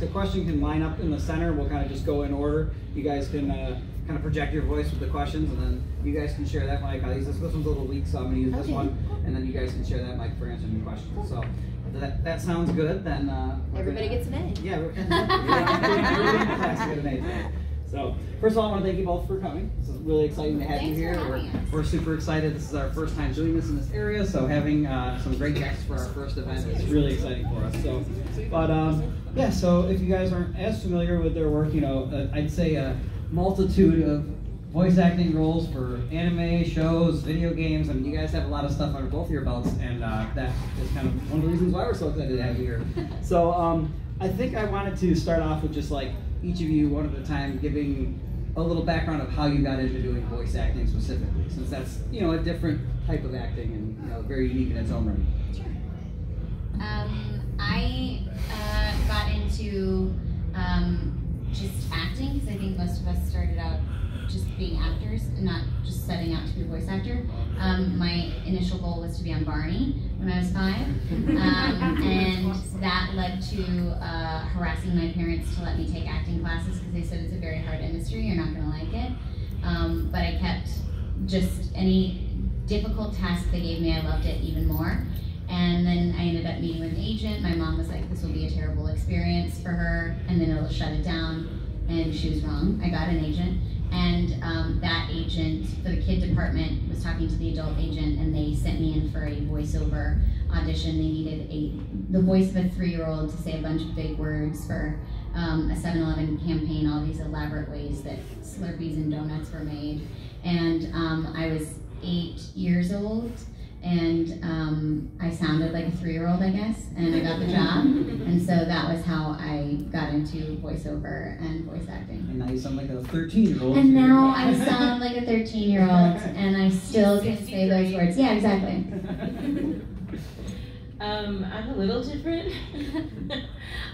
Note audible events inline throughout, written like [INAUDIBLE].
The question can line up in the center. We'll kind of just go in order. You guys can uh, kind of project your voice with the questions, and then you guys can share that mic. I'll use this. This one's a little weak, so I'm going to use okay. this one, and then you guys can share that mic for answering the questions. So that, that sounds good, then uh, everybody gonna, gets an A. Yeah, everybody in class get an A. So, first of all, I want to thank you both for coming. This is really exciting to have Thanks you here. We're, we're, super excited. This is our first time doing this in this area, so having uh, some great guests for our first event is really exciting for us. So, but um, yeah, so if you guys aren't as familiar with their work, you know, uh, I'd say a multitude of voice acting roles for anime, shows, video games. I mean, you guys have a lot of stuff under both of your belts, and uh, that is kind of one of the reasons why we're so excited to have you here. [LAUGHS] So, um, I think I wanted to start off with just like each of you one at a time giving a little background of how you got into doing voice acting specifically, since that's you know a different type of acting and you know very unique in its own right. Sure. Um, I uh, got into um, just acting because I think most of us started out just being actors and not just setting out to be a voice actor. Um, my initial goal was to be on Barney when I was five, um, and that led to uh, harassing my parents to let me take acting classes because they said it's a very hard industry, you're not going to like it. Um, but I kept just any difficult task they gave me, I loved it even more. And then I ended up meeting with an agent. My mom was like, this will be a terrible experience for her, and then it'll shut it down. And she was wrong. I got an agent and um, that agent for the kid department was talking to the adult agent and they sent me in for a voiceover audition they needed a the voice of a three-year-old to say a bunch of big words for um, a 7-eleven campaign all these elaborate ways that slurpees and donuts were made and um, i was eight years old and um, I sounded like a three-year-old, I guess, and I got the job, [LAUGHS] and so that was how I got into voiceover and voice acting. And now you sound like a thirteen-year-old. And now I [LAUGHS] sound like a thirteen-year-old, and I still can say those words. Yeah, exactly. [LAUGHS] Um, I'm a little different.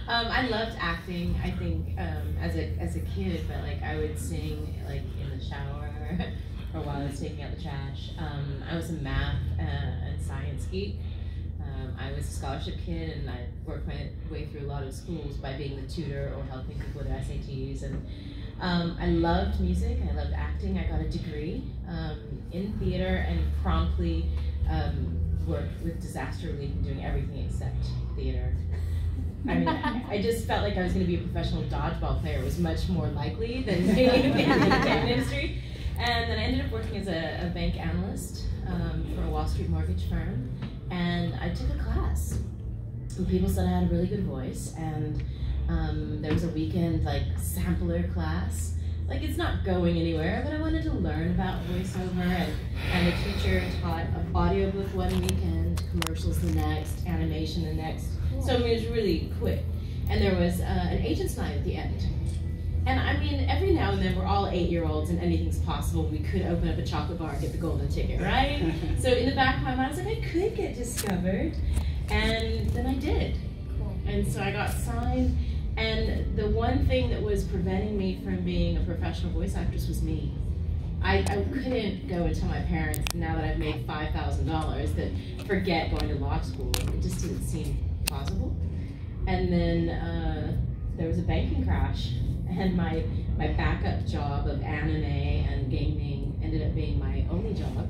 um, I loved acting. I think um, as a as a kid, but like I would sing like in the shower for a while. I was taking out the trash. Um, I was a math uh, and science geek. Um, I was a scholarship kid, and I worked my way through a lot of schools by being the tutor or helping people with their SATs. And um, I loved music. I loved acting. I got a degree um, in theater and promptly um, worked with disaster relief and doing everything except theater. I mean, I just felt like I was going to be a professional dodgeball player It was much more likely than being in the entertainment [LAUGHS] industry. And then I ended up working as a, a bank analyst um, for a Wall Street mortgage firm. And I took a class. And people said I had a really good voice. And um, there was a weekend like sampler class. Like it's not going anywhere, but I wanted to learn about voiceover. And, and the teacher taught an audiobook one weekend, commercials the next, animation the next. So I mean, it was really quick. And there was uh, an agent's night at the end. And I mean, every now and then we're all eight year olds and anything's possible. We could open up a chocolate bar and get the golden ticket, right? [LAUGHS] so in the back of my mind, I was like, I could get discovered. And then I did. Cool. And so I got signed. And the one thing that was preventing me from being a professional voice actress was me. I, I couldn't go and tell my parents, now that I've made $5,000, that forget going to law school. It just didn't seem plausible. And then uh, there was a banking crash and my my backup job of anime and gaming ended up being my only job.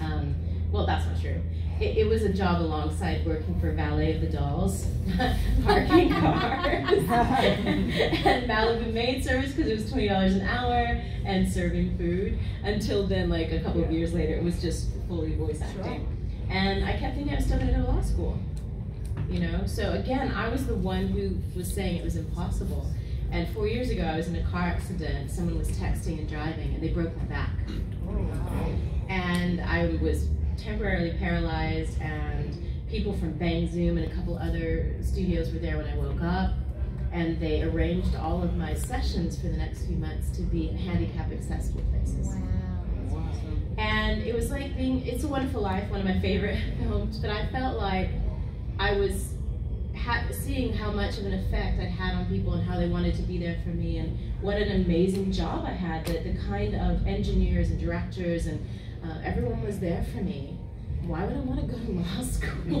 Um, well, that's not true. It, it, was a job alongside working for Valet of the Dolls, [LAUGHS] parking [LAUGHS] cars, and Malibu maid service because it was twenty dollars an hour, and serving food. Until then, like a couple yeah. of years later, it was just fully voice acting. Sure. And I kept thinking I was still going to go to law school. You know, so again, I was the one who was saying it was impossible. And four years ago, I was in a car accident. Someone was texting and driving, and they broke my back. And I was temporarily paralyzed, and people from Bang Zoom and a couple other studios were there when I woke up. And they arranged all of my sessions for the next few months to be in handicap accessible places. Wow. And it was like being, It's a Wonderful Life, one of my favorite [LAUGHS] films, but I felt like I was seeing how much of an effect I'd had on people and how they wanted to be there for me and what an amazing job I had, that the kind of engineers and directors and uh, everyone was there for me. why would I want to go to [LAUGHS] law school? [LAUGHS]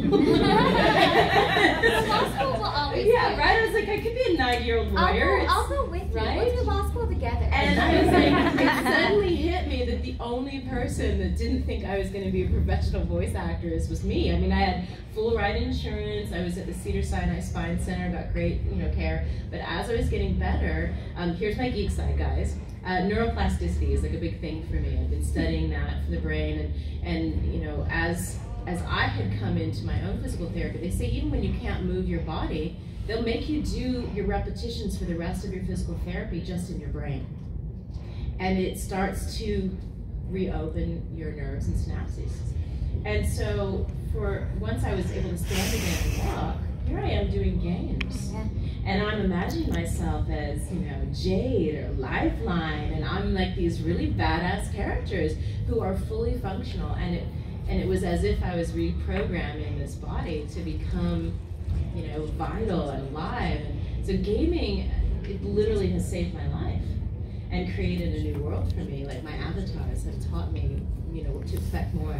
law school will always Yeah, be. right. I was like, I could be a nine-year-old I'll lawyer. go, I'll go with you. right? We'll do law school together. And I was like, it suddenly hit me that the only person that didn't think I was going to be a professional voice actress was me. I mean, I had full ride insurance. I was at the Cedars-Sinai Spine Center, got great, you know, care. But as I was getting better, um, here's my geek side, guys. Uh, neuroplasticity is like a big thing for me. I've been studying that for the brain, and and you know, as as I had come into my own physical therapy, they say even when you can't move your body, they'll make you do your repetitions for the rest of your physical therapy just in your brain and it starts to reopen your nerves and synapses. And so, for once I was able to stand again and walk, here I am doing games. And I'm imagining myself as, you know, Jade or Lifeline, and I'm like these really badass characters who are fully functional. And it, and it was as if I was reprogramming this body to become, you know, vital and alive. And so gaming, it literally has saved my life and created a new world for me. Like my avatars have taught me, you know, what to expect more.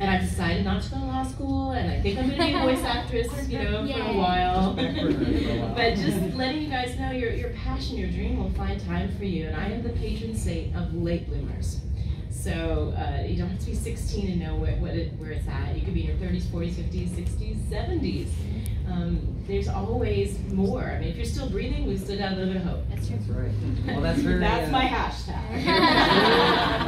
And I've decided not to go to law school, and I think I'm going to be a voice actress, you know, for a Yay. while. Just back burner for a while. but just letting you guys know, your your passion, your dream will find time for you. And I am the patron saint of late bloomers. So uh, you don't have to be 16 and know what, what it, where it's at. You could be in your 30s, 40s, 50s, 60s, 70s. Um, there's always more. I mean, if you're still breathing, we've still got a little bit of hope. That's true. That's right. [LAUGHS] Well, that's very. That's uh, my hashtag.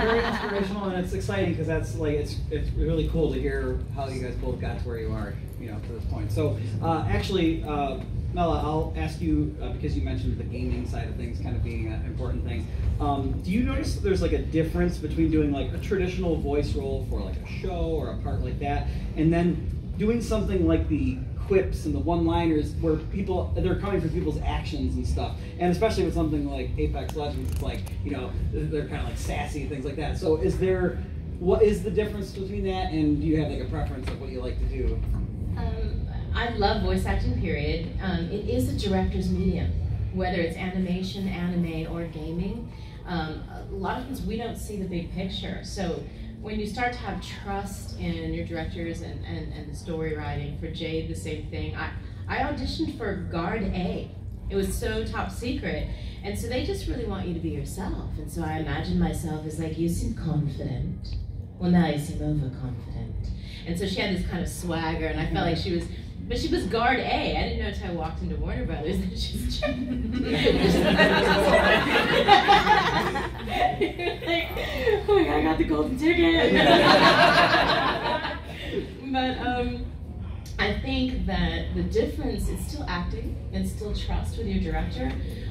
very inspirational and it's exciting because that's like it's it's really cool to hear how you guys both got to where you are you know to this point so uh, actually uh, Mela I'll ask you uh, because you mentioned the gaming side of things kind of being an important thing um, do you notice there's like a difference between doing like a traditional voice role for like a show or a part like that and then doing something like the quips and the one-liners where people they're coming from people's actions and stuff? And especially with something like apex legends it's like you know they're kind of like sassy things like that. So is there what is the difference between that and do you have like a preference of what you like to do I love voice acting, period. Um, it is a director's medium, whether it's animation, anime, or gaming. Um, a lot of times we don't see the big picture. So when you start to have trust in your directors and, and, and the story writing, for Jade, the same thing. I, I auditioned for Guard A. It was so top secret. And so they just really want you to be yourself. And so I imagined myself as like, you seem confident. Well, now you seem overconfident. And so she had this kind of swagger, and I felt like she was, but she was guard A. I didn't know until I walked into Warner Brothers that she's. like, [LAUGHS] oh my god, I got the golden ticket. [LAUGHS] but um, I think that the difference is still acting and still trust with your director.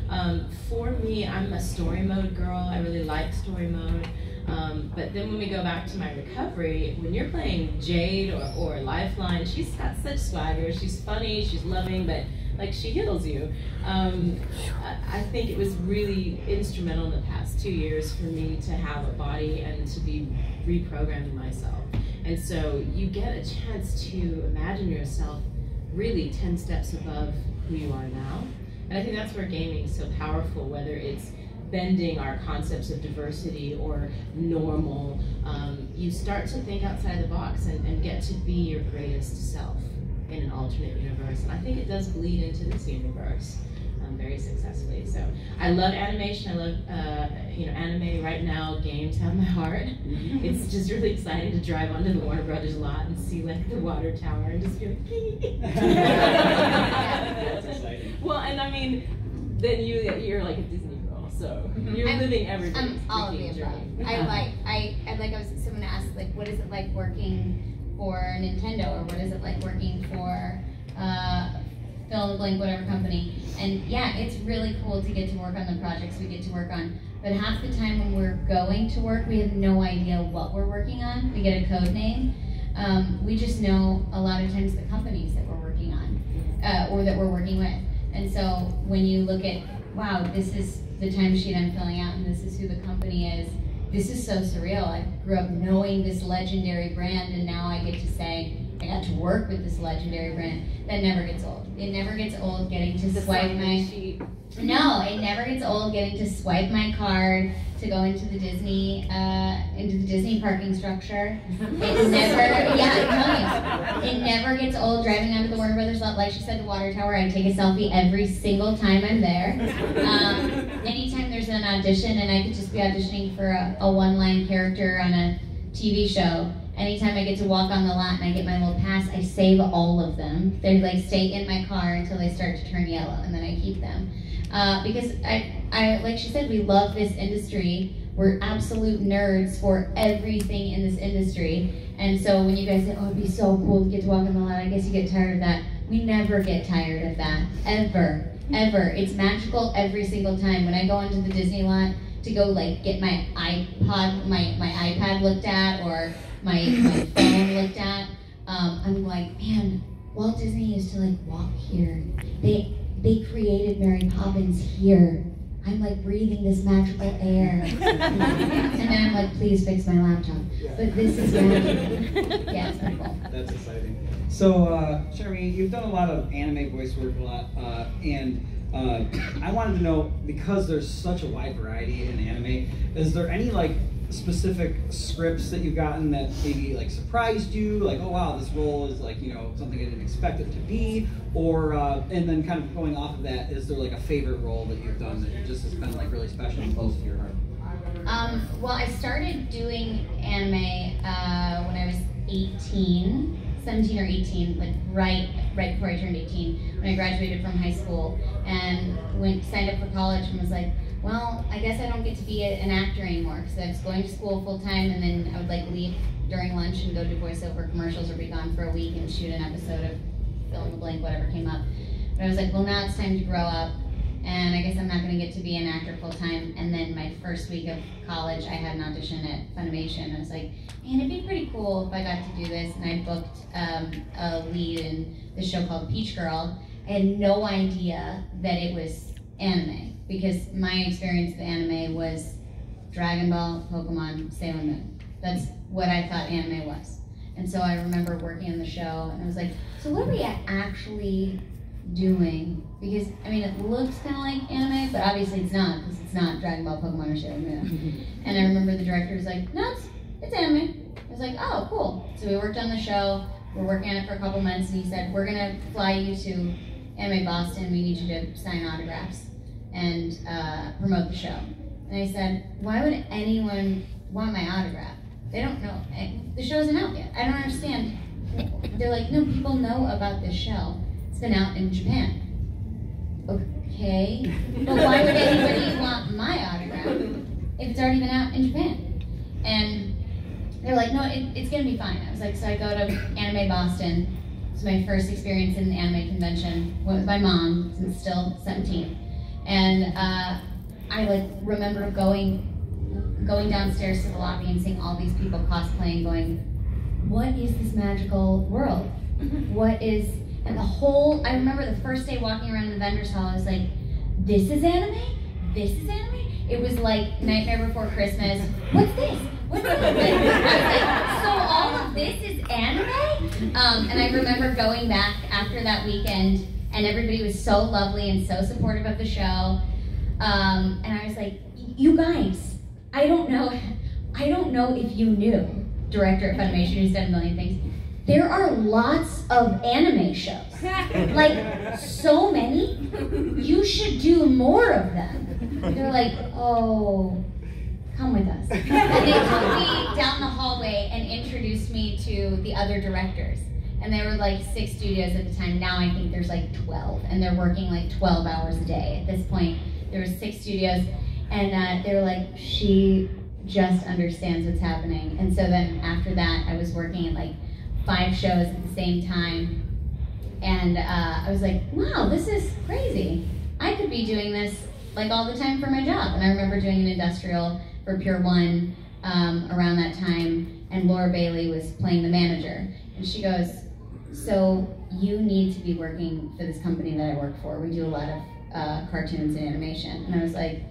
Um, for me, I'm a story mode girl. I really like story mode. Um, but then when we go back to my recovery, when you're playing Jade or, or Lifeline, she's got such swagger. She's funny, she's loving, but like she heals you. Um, I, think it was really instrumental in the past two years for me to have a body and to be reprogramming myself. And so you get a chance to imagine yourself really 10 steps above who you are now. And I think that's where gaming is so powerful, whether it's bending our concepts of diversity or normal, um, you start to think outside the box and, and get to be your greatest self in an alternate universe. And I think it does bleed into this universe um, very successfully. So I love animation. I love uh, you know anime right now. Games have my heart. It's just really exciting to drive onto the Warner Brothers lot and see like the water tower and just be like. [LAUGHS] That's exciting. Well, and I mean, then you you're like a Disney girl, so you're I'm- living everybody's I'm all of the freaking above. [LAUGHS] I like I I like I was someone asked like what is it like working for Nintendo or what is it like working for uh fill in the blank whatever company? And yeah it's really cool to get to work on the projects we get to work on but half the time when we're going to work we have no idea what we're working on. We get a code name. Um, we just know a lot of times the companies that we're working on uh, or that we're working with. And so when you look at wow this is the timesheet i'm filling out and this is who the company is this is so surreal. I grew up knowing this legendary brand, and now I get to say, I got to work with this legendary brand that never gets old. It never gets old getting to swipe my no, it never gets old getting to swipe my card to go into the Disney uh, into the Disney parking structure. It [LAUGHS] never, yeah, it never gets old driving onto the Warner Brothers lot. Like she said, the water tower. I take a selfie every single time I'm there. Um, anytime there's an audition, and I could just be auditioning for a, a one-line character on a TV show. Anytime I get to walk on the lot and I get my little pass, I save all of them. They like stay in my car until they start to turn yellow, and then I keep them. Uh, because I, I, like she said, we love this industry. We're absolute nerds for everything in this industry. And so when you guys say, oh, it'd be so cool to get to walk on the lot, I guess you get tired of that. We never get tired of that, ever, ever. It's magical every single time. When I go into the Disney lot to go like get my iPod, my, my iPad looked at or my, my phone [LAUGHS] looked at, um, I'm like, man, Walt Disney used to like walk here. They they created Mary Poppins here. I'm like breathing this magical air. [LAUGHS] and then I'm like, please fix my laptop. But this is magic. [LAUGHS] yeah, it's cool. That's exciting. So, uh, Sherry, you've done a lot of anime voice work a lot, uh, and uh, I wanted to know because there's such a wide variety in anime. Is there any like specific scripts that you've gotten that maybe like surprised you like oh wow this role is like you know something i didn't expect it to be or uh, and then kind of going off of that is there like a favorite role that you've done that just has been like really special and close to your heart? Um, well i started doing anime uh, when i was 18 17 or 18 like right right before i turned 18 when i graduated from high school and went signed up for college and was like well, I guess I don't get to be a, an actor anymore because I was going to school full time and then I would like leave during lunch and go do voiceover commercials or be gone for a week and shoot an episode of fill in the blank, whatever came up. But I was like, well, now it's time to grow up and I guess I'm not going to get to be an actor full time. And then my first week of college, I had an audition at Funimation. I was like, man, it'd be pretty cool if I got to do this. And I booked um, a lead in this show called Peach Girl. I had no idea that it was anime because my experience with anime was Dragon Ball, Pokemon, Sailor Moon. That's what I thought anime was. And so I remember working on the show, and I was like, so what are we actually doing? Because, I mean, it looks kind of like anime, but obviously it's not, because it's not Dragon Ball, Pokemon, or Sailor Moon. [LAUGHS] and I remember the director was like, no, it's, it's anime. I was like, oh, cool. So we worked on the show, we're working on it for a couple months, and he said, we're going to fly you to Anime Boston, we need you to sign autographs and uh, promote the show. And I said, why would anyone want my autograph? They don't know. The show isn't out yet. I don't understand. They're like, no, people know about this show. It's been out in Japan. Okay, but why would anybody want my autograph if it's already been out in Japan? And they're like, no, it, it's gonna be fine. I was like, so I go to Anime Boston. It's my first experience in an anime convention. Went with my mom, since still 17 and uh, I like remember going going downstairs to the lobby and seeing all these people cosplaying, going, "What is this magical world? [LAUGHS] What is?" And the whole I remember the first day walking around in the vendors hall, I was like, "This is anime. This is anime." It was like Nightmare Before Christmas. What's this? What's this? Like, so all of this is anime? Um, and I remember going back after that weekend and everybody was so lovely and so supportive of the show. Um, and I was like, you guys, I don't know, I don't know if you knew, director at Funimation who's done a million things. There are lots of anime shows, [LAUGHS] like so many. You should do more of them. They're like, oh, come with us. And they took me down the hallway and introduced me to the other directors and there were like six studios at the time. Now I think there's like 12, and they're working like 12 hours a day. At this point, there were six studios, and uh, they were like, she just understands what's happening. And so then after that, I was working at like five shows at the same time, and uh, I was like, wow, this is crazy. I could be doing this like all the time for my job. And I remember doing an industrial for Pier One um, around that time, and Laura Bailey was playing the manager. And she goes, so you need to be working for this company that I work for. We do a lot of uh, cartoons and animation. And I was like,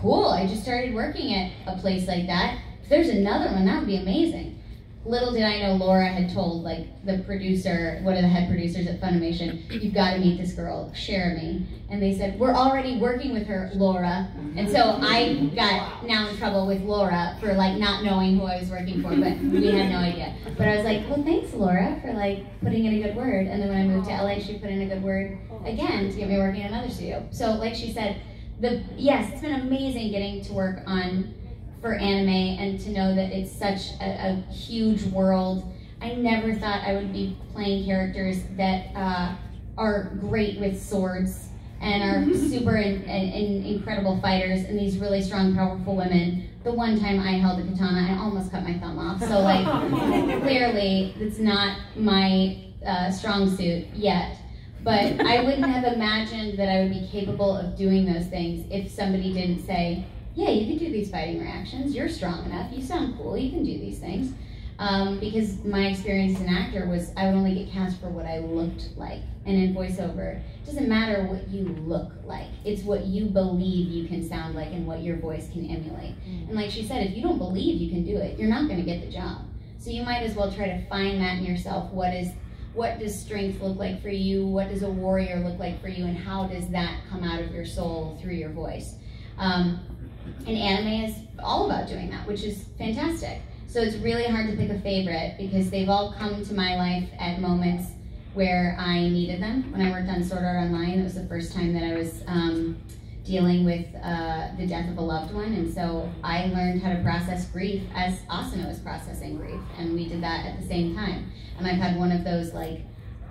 cool, I just started working at a place like that. If there's another one, that would be amazing. Little did I know Laura had told like the producer, one of the head producers at Funimation, you've got to meet this girl, Cherami. And they said, we're already working with her, Laura. And so I got now in trouble with Laura for like not knowing who I was working for, but we had no idea. But I was like, well, thanks, Laura, for like putting in a good word. And then when I moved to LA, she put in a good word again to get me working in another studio. So like she said, the yes, it's been amazing getting to work on for anime and to know that it's such a, a huge world. I never thought I would be playing characters that uh, are great with swords and are [LAUGHS] super in, in, in incredible fighters and these really strong, powerful women. The one time I held a katana, I almost cut my thumb off. So like, [LAUGHS] clearly, it's not my uh, strong suit yet. But I wouldn't have imagined that I would be capable of doing those things if somebody didn't say, yeah, you can do these fighting reactions. You're strong enough. You sound cool. You can do these things. Um, because my experience as an actor was I would only get cast for what I looked like. And in voiceover, it doesn't matter what you look like. It's what you believe you can sound like and what your voice can emulate. Mm. And like she said, if you don't believe you can do it, you're not going to get the job. So you might as well try to find that in yourself. What is what does strength look like for you? What does a warrior look like for you? And how does that come out of your soul through your voice? Um, and anime is all about doing that, which is fantastic. So it's really hard to pick a favorite because they've all come to my life at moments where I needed them. When I worked on Sword Art Online, it was the first time that I was um, dealing with uh, the death of a loved one, and so I learned how to process grief as Asuna was processing grief, and we did that at the same time. And I've had one of those like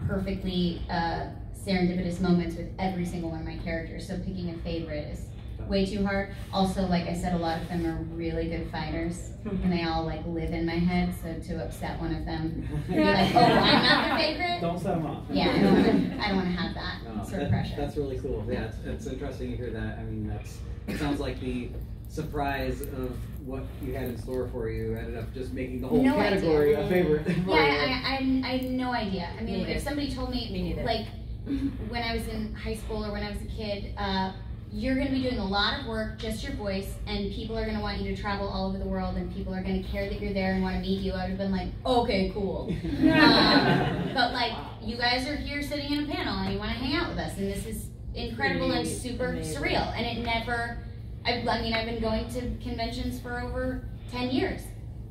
perfectly uh, serendipitous moments with every single one of my characters. So picking a favorite is way too hard. Also, like I said, a lot of them are really good fighters, mm-hmm. and they all like live in my head. So to upset one of them, [LAUGHS] be like, "Oh, I'm not their favorite." Don't set them off. Yeah, I don't want to. I don't want to have that no, sort of pressure. That's really cool. Yeah, it's, it's interesting to hear that. I mean, that's it sounds like the surprise of what you had in store for you ended up just making the whole no category idea. a favorite. Yeah, I, [LAUGHS] I, I, had no idea. I mean, me if somebody told me, me like [LAUGHS] when I was in high school or when I was a kid. Uh, you're going to be doing a lot of work, just your voice, and people are going to want you to travel all over the world, and people are going to care that you're there and want to meet you. I would have been like, okay, cool. [LAUGHS] um, but [LAUGHS] like, you guys are here sitting in a panel, and you want to hang out with us, and this is incredible and super amazing. surreal. And it never, I, I mean, I've been going to conventions for over 10 years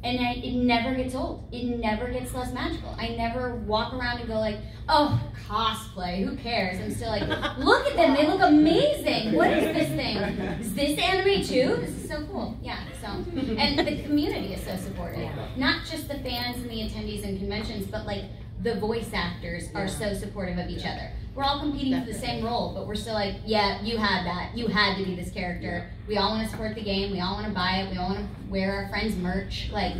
and I, it never gets old. It never gets less magical. I never walk around and go like, "Oh, cosplay. Who cares?" I'm still like, [LAUGHS] "Look at them. They look amazing. [LAUGHS] What is this thing? Is this anime too? This is so cool." Yeah. So, and the community is so supportive. Not just the fans and the attendees and conventions, but like the voice actors are so supportive of each other we're all competing Definitely. for the same role, but we're still like, yeah, you had that. You had to be this character. Yeah. We all want to support the game. We all want to buy it. We all want to wear our friends' merch. Like,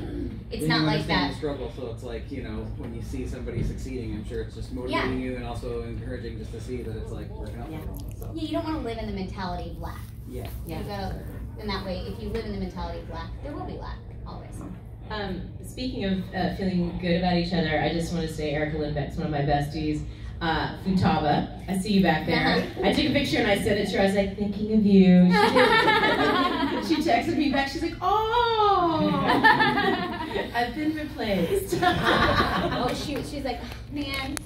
it's not like that. The struggle, so it's like you know when you see somebody succeeding, I'm sure it's just motivating yeah. you and also encouraging just to see that it's like working out yeah. for everyone. So. Yeah, you don't want to live in the mentality of lack. Yeah. Yeah. You gotta, in that way, if you live in the mentality of lack, there will be lack always. Um, speaking of uh, feeling good about each other, I just want to say Erica Lindbeck's one of my besties uh, Futaba. I see you back there. I took a picture and I sent it to her. I was like, thinking of you. [LAUGHS] She, she texted me back. She's like, oh, I've been replaced. [LAUGHS] oh shoot. She's like, man.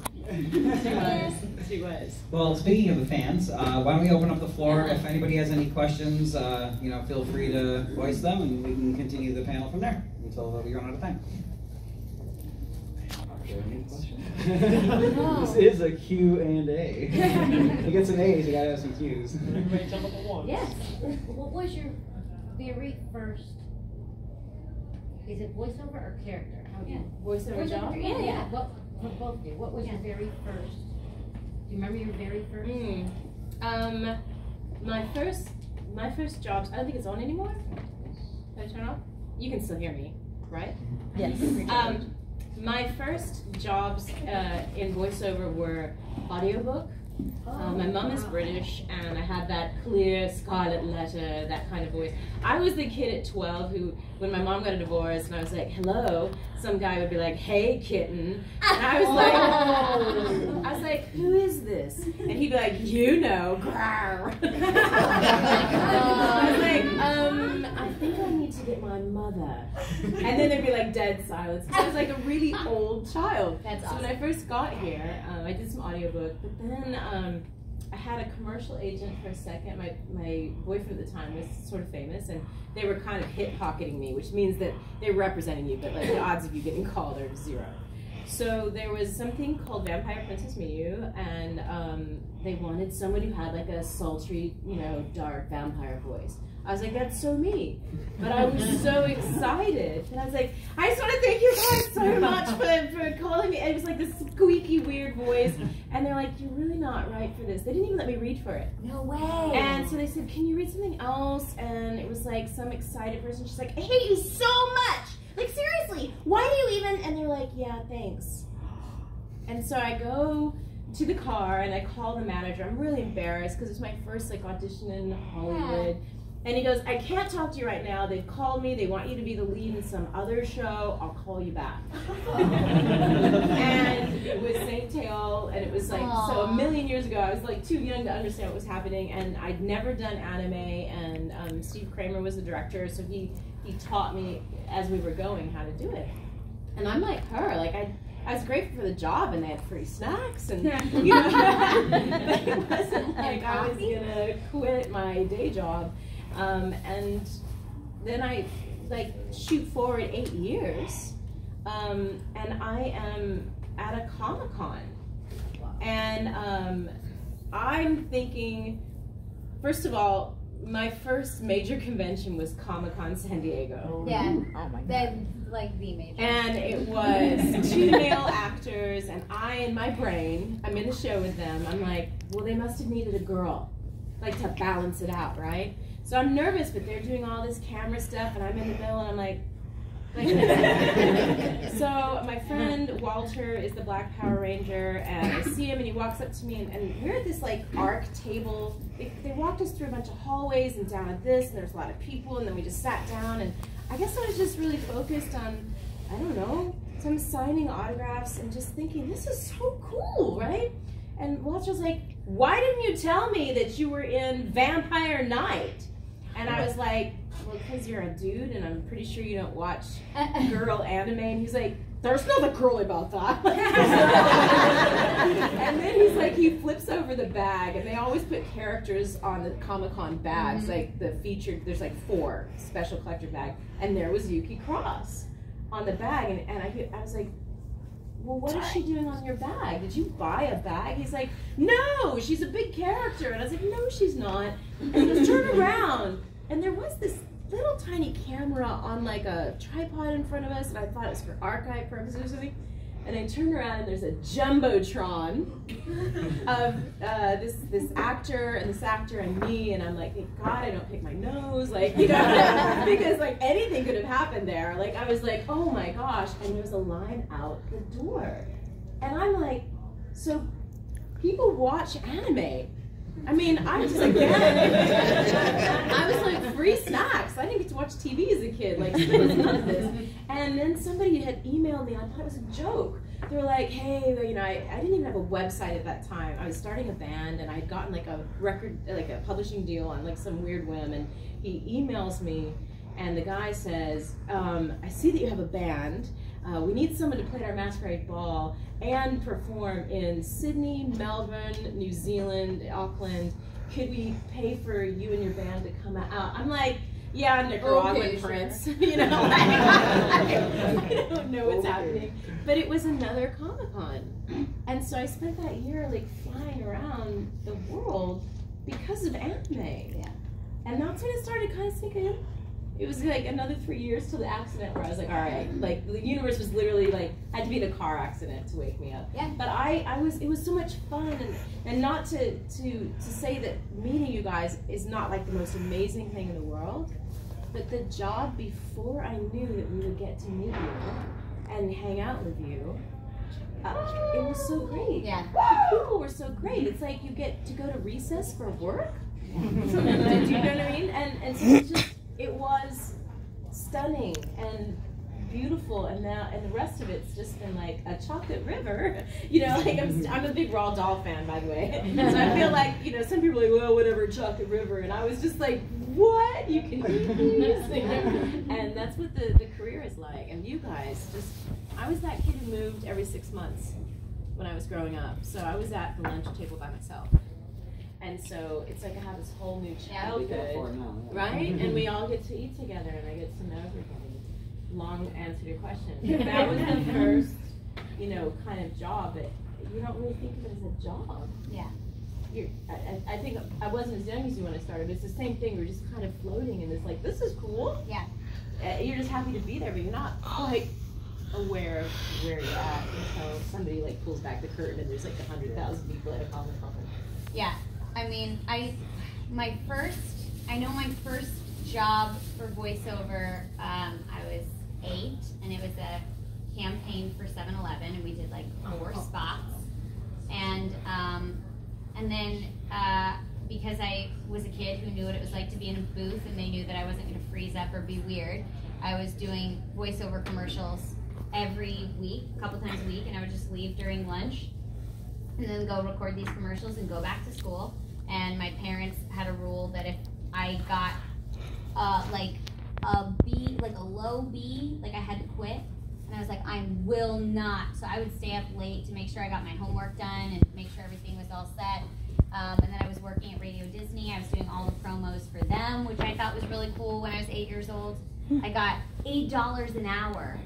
she was. Well, speaking of the fans, uh, why don't we open up the floor? If anybody has any questions, uh, you know, feel free to voice them, and we can continue the panel from there until we run out of time [LAUGHS] this is a Q and A. to get some A's, you gotta have some Q's. Everybody jump up at once. Yes. What was your very first? Is it voiceover or character? How do you? Voiceover job? Yeah, yeah. What, for both of you, what was your very first? Do you remember your very first? Mm. Um, my first, my first jobs. I don't think it's on anymore. Did I turn off? You can still hear me, right? Yes. [LAUGHS] Um, my first jobs uh, in voiceover were audiobook. Oh, um, my mom is British, and I had that clear scarlet letter, that kind of voice. I was the kid at 12 who, when my mom got a divorce, and I was like, hello, some guy would be like, hey, kitten. And I was like, oh. [LAUGHS] I was like, who is this? And he'd be like, you know, [LAUGHS] I was like, um, I think I need to get my mother. [LAUGHS] and then there'd be like dead silence. I was like a really [LAUGHS] old child. That's so awesome. when I first got here, um, I did some audiobook, but then um, I had a commercial agent for a second. My my boyfriend at the time was sort of famous, and they were kind of hip pocketing me, which means that they were representing you, but like the odds of you getting called are zero. So there was something called Vampire Princess Miyu, and um, they wanted someone who had like a sultry, you know, dark vampire voice. I was like, that's so me. But I was so excited. And I was like, I just want to thank you guys so [LAUGHS] much for, for calling me. And it was like this squeaky, weird voice. And they're like, you're really not right for this. They didn't even let me read for it. No way. And so they said, Can you read something else? And it was like some excited person. She's like, I hate you so much. Like, seriously, why do you even? And they're like, Yeah, thanks. And so I go to the car and I call the manager. I'm really embarrassed because it's my first like audition in Hollywood. And he goes, I can't talk to you right now. They've called me. They want you to be the lead in some other show. I'll call you back. [LAUGHS] and it was Saint Tail, and it was like so a million years ago. I was like too young to understand what was happening, and I'd never done anime. And um, Steve Kramer was the director, so he he taught me as we were going how to do it. And I'm like her, like I. I was grateful for the job, and they had free snacks, and you know, [LAUGHS] but it wasn't [LAUGHS] like I was gonna quit my day job. Um, and then I like shoot forward eight years, um, and I am at a Comic Con, and um, I'm thinking, first of all, my first major convention was Comic Con San Diego. Yeah. Oh my god. That like the major. And it was two male actors, and I, in my brain, I'm in the show with them. I'm like, well, they must have needed a girl, like to balance it out, right? So I'm nervous, but they're doing all this camera stuff, and I'm in the middle, and I'm like, like [LAUGHS] so my friend Walter is the Black Power Ranger, and I see him, and he walks up to me, and, and we're at this like arc table. They, they walked us through a bunch of hallways and down at this, and there's a lot of people, and then we just sat down, and I guess I was just really focused on, I don't know, some signing autographs and just thinking, this is so cool, right? And Walter's like, why didn't you tell me that you were in Vampire Knight? And I was like, well, because you're a dude, and I'm pretty sure you don't watch [LAUGHS] girl anime. And he's like, there's nothing girly about that. [LAUGHS] and then he's like, he flips over the bag, and they always put characters on the Comic Con bags, Mhm. like the featured, there's like four special collector bag, and there was Yuki Cross on the bag. And, and I, I was like, well, what is she doing on your bag? Did you buy a bag? He's like, no, she's a big character. And I was like, no, she's not. And he goes, turn [LAUGHS] around. And there was this little tiny camera on like a tripod in front of us, and I thought it was for archive purposes or something. And I turned around and there's a jumbotron of uh, this this actor and this actor and me, and I'm like, thank God I don't pick my nose, like you know, [LAUGHS] because like anything could have happened there. Like I was like, oh my gosh, and there's a line out the door, and I'm like, so people watch anime. I mean, I was again, I was like free snacks. I didn't get to watch TV as a kid. Like none of this. And then somebody had emailed me. I thought it was a joke. They were like, "Hey, you know, I, I didn't even have a website at that time. I was starting a band, and I had gotten like a record, like a publishing deal on like some weird whim." And he emails me, and the guy says, um, "I see that you have a band." Uh, we need someone to play at our masquerade ball and perform in Sydney, Melbourne, New Zealand, Auckland. Could we pay for you and your band to come out? I'm like, yeah, Nicaraguan Okay, sure. prince. [LAUGHS] you know, like, [LAUGHS] I don't know what's happening. But it was another Comic Con. And so I spent that year like flying around the world because of anime. Yeah. And that's when it started kind of sinking in it was like another three years till the accident where I was like, all right, like the universe was literally like had to be in a car accident to wake me up. Yeah. But I, I was, it was so much fun, and and not to to to say that meeting you guys is not like the most amazing thing in the world, but the job before I knew that we would get to meet you and hang out with you. Uh, it was so great. Yeah. The people were so great. It's like you get to go to recess for work. [LAUGHS] Do you know what I mean? And and so it's just it was stunning and beautiful, and now and the rest of it's just been like a chocolate river. [LAUGHS] You know, like I'm I'm a big Roald Dahl fan, by the way. [LAUGHS] So I feel like you know some people are like, well, whatever, chocolate river, and I was just like, what? You can these? [LAUGHS] and that's what the the career is like. And you guys just, I was that kid who moved every six months when I was growing up. So I was at the lunch table by myself. And so it's like I have this whole new childhood, right? And we [LAUGHS] all get to eat together, and I get to know everybody. Long answer to your question. [LAUGHS] That was the first, you know, kind of job, but you don't really think of it as a job. Yeah. You're, I, I- I think I wasn't as young as you when I started. It's the same thing. We're just kind of floating in this, like, this is cool. Yeah. Uh, you're just happy to be there, but you're not quite aware of where you're at until somebody like pulls back the curtain and there's like a hundred thousand people at a comic con. Yeah, I mean, I my first, I know my first job for voiceover. Um, I was eight, and it was a campaign for 7-Eleven, and we did like four spots, and um, and then uh, because I was a kid who knew what it was like to be in a booth, and they knew that I wasn't going to freeze up or be weird. I was doing voiceover commercials every week, a couple times a week, and I would just leave during lunch and then go record these commercials and go back to school. And my parents had a rule that if I got uh, like a B, like a low B, like I had to quit. And I was like, I will not. So I would stay up late to make sure I got my homework done and make sure everything was all set. Um, and then I was working at Radio Disney. I was doing all the promos for them, which I thought was really cool when I was eight years old. I got eight dollars an hour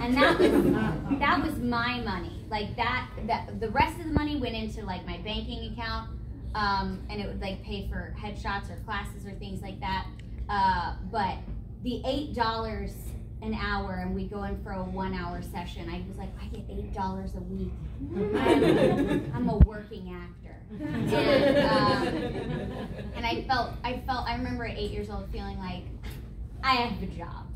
and that was that was my money like that that the rest of the money went into like my banking account um, and it would like pay for headshots or classes or things like that. Uh, but the eight dollars an hour and we go in for a one hour session i was like i get eight dollars a week. I'm, I'm a working actor. [LAUGHS] And, um, and i felt i felt i remember at eight years old feeling like i have a job.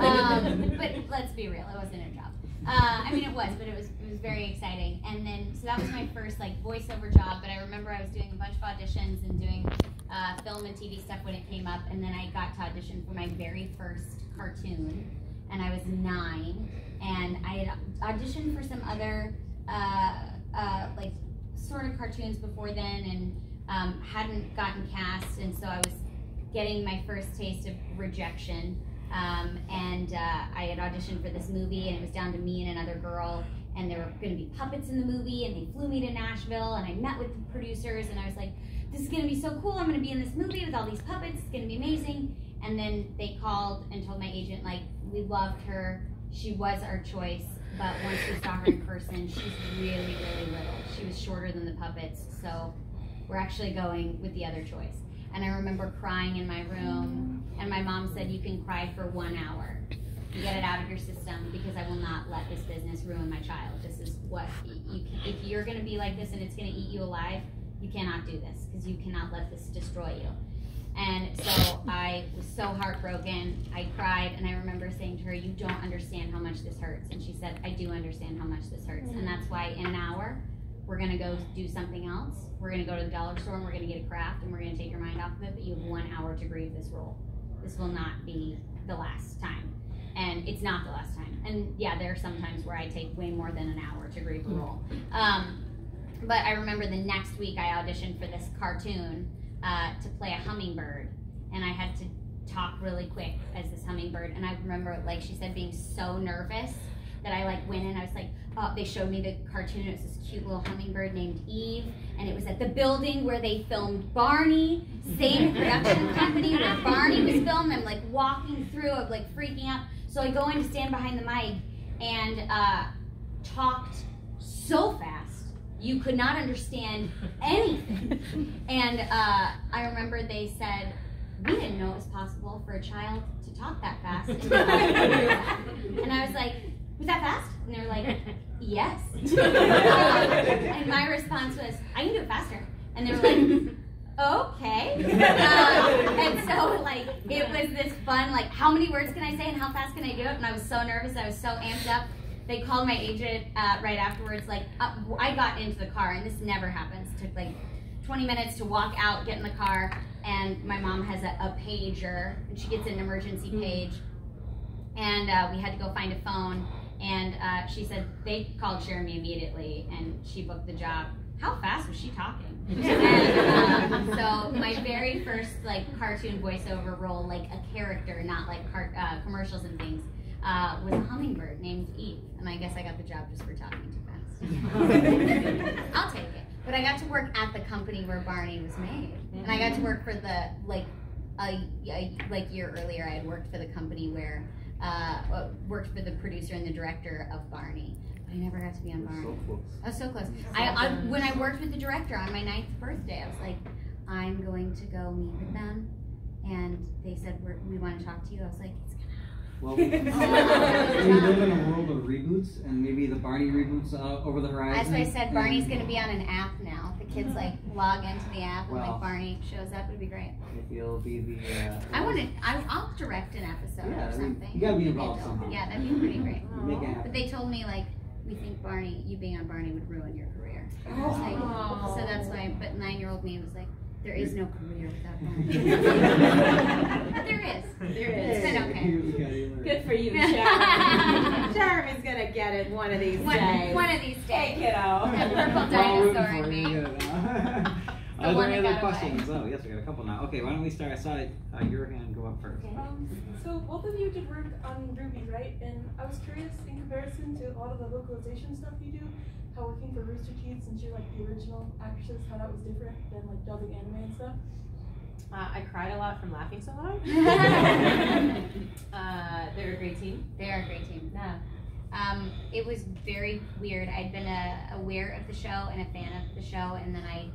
Um, but let's be real, it wasn't a job. Uh, I mean, it was, but it was it was very exciting. And then, so that was my first like voiceover job. But I remember I was doing a bunch of auditions and doing uh, film and TV stuff when it came up. And then I got to audition for my very first cartoon, and I was nine. And I had auditioned for some other uh, uh, like sort of cartoons before then, and um, hadn't gotten cast. And so I was getting my first taste of rejection. Um, and uh, I had auditioned for this movie, and it was down to me and another girl, and there were going to be puppets in the movie, and they flew me to Nashville, and I met with the producers, and I was like, "This is going to be so cool! I'm going to be in this movie with all these puppets. It's going to be amazing." And then they called and told my agent, like, "We loved her. She was our choice, but once we saw her in person, she's really, really little. She was shorter than the puppets, so we're actually going with the other choice." And I remember crying in my room, and my mom said, You can cry for one hour. You get it out of your system because I will not let this business ruin my child. This is what you if you're going to be like this and it's going to eat you alive, you cannot do this because you cannot let this destroy you. And so I was so heartbroken. I cried, and I remember saying to her, You don't understand how much this hurts. And she said, I do understand how much this hurts. And mm-hmm. that's why in an hour, we're gonna go do something else. We're gonna go to the dollar store and we're gonna get a craft and we're gonna take your mind off of it, but you have one hour to grieve this role. This will not be the last time. And it's not the last time. And yeah, there are some times where I take way more than an hour to grieve a role. Um, but I remember the next week I auditioned for this cartoon uh, to play a hummingbird, and I had to talk really quick as this hummingbird. And I remember, like she said, being so nervous that I like went in. I was like, oh, they showed me the cartoon. It was this cute little hummingbird named Eve, and it was at the building where they filmed Barney, same [LAUGHS] production company where Barney was filmed. I'm like walking through, I'm like freaking out. So I go in to stand behind the mic and uh, talked so fast you could not understand anything. [LAUGHS] and uh, I remember they said, we didn't know it was possible for a child to talk that fast. [LAUGHS] and I was like, was that fast? And they were like, [LAUGHS] yes. [LAUGHS] and my response was, I can do it faster. And they were like, okay. Um, and so, like, it was this fun, like, how many words can I say and how fast can I do it? And I was so nervous. I was so amped up. They called my agent uh, right afterwards. Like, uh, I got into the car, and this never happens. It took like 20 minutes to walk out, get in the car, and my mom has a, a pager, and she gets an emergency page and uh, we had to go find a phone. And uh, she said they called Jeremy immediately, and she booked the job. How fast was she talking? [LAUGHS] and, um, so my very first like cartoon voiceover role, like a character, not like car- uh, commercials and things, uh, was a hummingbird named Eve. And I guess I got the job just for talking too fast. [LAUGHS] I'll take it. But I got to work at the company where Barney was made, and I got to work for the like a, a like year earlier. I had worked for the company where uh, uh, worked for the producer and the director of Barney. I never got to be on Barney. So close. I was so close. I, I when I worked with the director on my ninth birthday, I was like, I'm going to go meet with them, and they said We're, we want to talk to you. I was like, it's. Well, we, we [LAUGHS] live in a world of reboots, and maybe the Barney reboots uh, over the horizon. That's why I said Barney's and gonna be on an app now. The kids like log into the app and Well. like Barney shows up. It'd be great. If you'll be the. Uh, I want to. I'll direct an episode Yeah, or something. you gotta be involved somehow. Yeah, that'd be pretty great. [LAUGHS] But they told me like we think Barney, you being on Barney would ruin your career. And like, so that's why. But nine-year-old me was like, there is no career without [LAUGHS] Barney. but there is. There It's is. been okay. You- you gotta learn. Good for you, [LAUGHS] Cherami. Jeremy's gonna get it one of these One, days. one of these Hey, days. kiddo. That purple Well, dinosaur rooting in me. you, good, huh? The Are there any other got away. questions? Oh, yes, we got a couple now. Okay, why don't we start? I saw uh, your hand go up first. Um, so both of you did work on RWBY, right? And I was curious in comparison to a lot of the localization stuff you do, how working for Rooster Teeth since you're like the original actresses, how that was different than like dubbing anime and stuff. Uh, I cried a lot from laughing so hard. [LAUGHS] [LAUGHS] uh, they're a great team. They are a great team. Yeah. Um, it was very weird. I'd been a, aware of the show and a fan of the show, and then I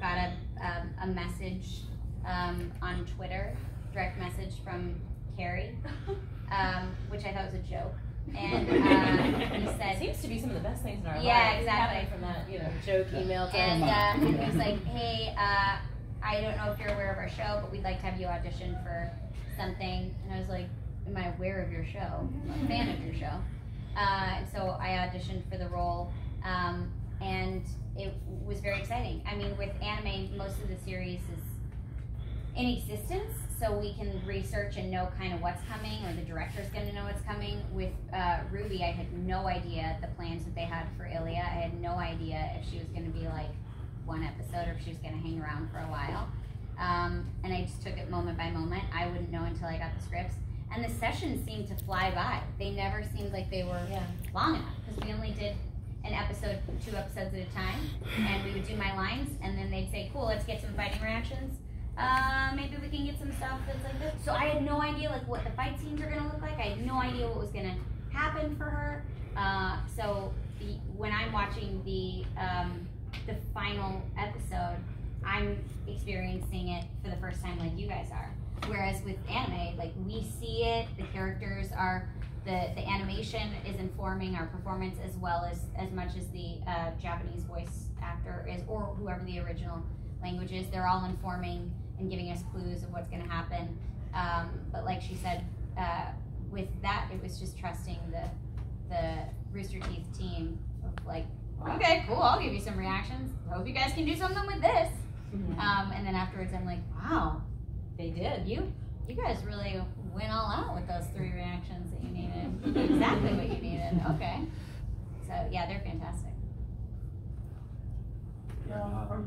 got a, um, a message um, on Twitter, direct message from Kerry, [LAUGHS] um, which I thought was a joke. And uh, he It said, seems to be some of the best things in our life. Yeah, lives. exactly. From that, you know, joke email to and uh, he was like, "Hey, uh, I don't know if you're aware of our show, but we'd like to have you audition for something." And I was like, "Am I aware of your show? I'm a fan of your show." Uh, and so I auditioned for the role, um, and it was very exciting. I mean, with anime, most of the series is in existence, so we can research and know kind of what's coming, or the director's going to know what's coming. With uh, RWBY, I had no idea the plans that they had for Ilia. I had no idea if she was going to be like one episode or if she was going to hang around for a while. Um, and I just took it moment by moment. I wouldn't know until I got the scripts. And the sessions seemed to fly by. They never seemed like they were Yeah. long enough because we only did an episode, two episodes at a time, and we would do my lines, and then they'd say, "Cool, let's get some fighting reactions. Uh, maybe we can get some stuff that's like this." So I had no idea like what the fight scenes are gonna look like. I had no idea what was gonna happen for her. Uh, so the, when I'm watching the um, the final episode, I'm experiencing it for the first time like you guys are. Whereas with anime, like we see it, the characters are the, the animation is informing our performance as well as as much as the uh, Japanese voice actor is or whoever the original language is. They're all informing and giving us clues of what's going to happen. Um, but like she said, uh, with that, it was just trusting the the Rooster Teeth team of like, okay, cool, I'll give you some reactions. Hope you guys can do something with this. Um, and then afterwards, I'm like, wow, They did. you you guys really went all out with those three reactions that you needed. exactly what you needed. [LAUGHS] Okay. So yeah, they're fantastic. Yeah, or-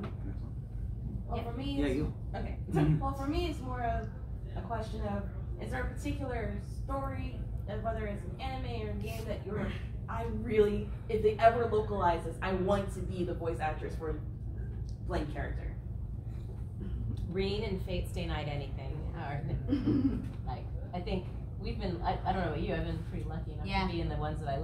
Well, for me, Yeah, it's, you. okay. [LAUGHS] [LAUGHS] Well, for me, it's more of a question of is there a particular story, uh, whether it's an anime or a game that you're, I really, if they ever localize this, I want to be the voice actress for blank character. Rin and Fate Stay Night Anything are [LAUGHS] like I think we've been I, I don't know about you I've been pretty lucky enough Yeah. to be in the ones that I love.